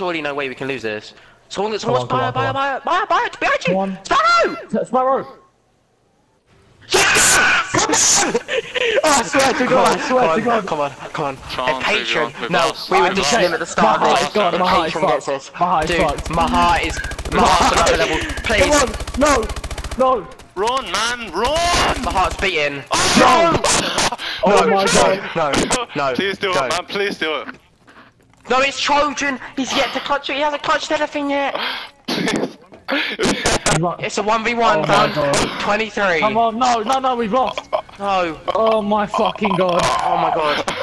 surely no way we can lose this. Someone, someone's Come buy, on, buy, come buy, buy, buy, it behind you. Come on. Sparrow! Sparrow! oh, I swear to God, I swear to God. Come on, come on. Tron, a patron. No, we were Vivian. dishing him at the start My of heart's this. gone, my heart's patron gets fucked. this. My heart's Dude, my heart is, my heart's on another level. Come Please. on! No! No! Run, man, run! My heart's beating. Oh, no! Oh my god! No, no. Please do it, man. Please do it. No, it's Trojan. He's yet to clutch it. He hasn't clutched anything yet. It's a 1v1 Oh my 23. Come on, no, no, no, we've lost! No. Oh my fucking god! Oh my god.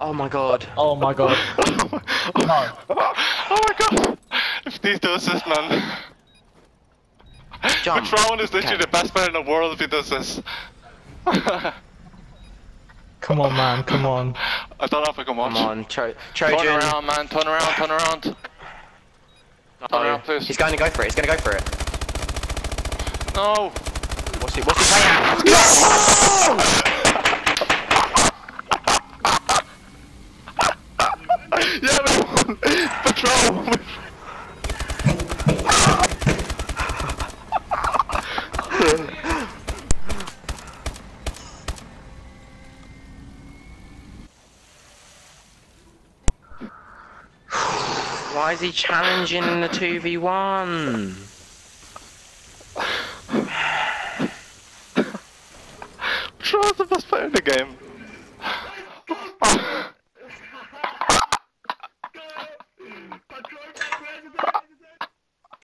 Oh my god. Oh my god. No. Oh my god! If he does this, man. Jump. Patron is literally Okay. the best player in the world if he does this. Come on, man, come on. I don't know if I can watch. Come on, Tro Turn around, man. Turn around, turn around. Turn Oh, around, please. he's going to go for it. He's going to go for it. No! What's he, what's he saying? Yeah, but Patron! Why is he challenging in the 2v1? Patron's the best player in the game.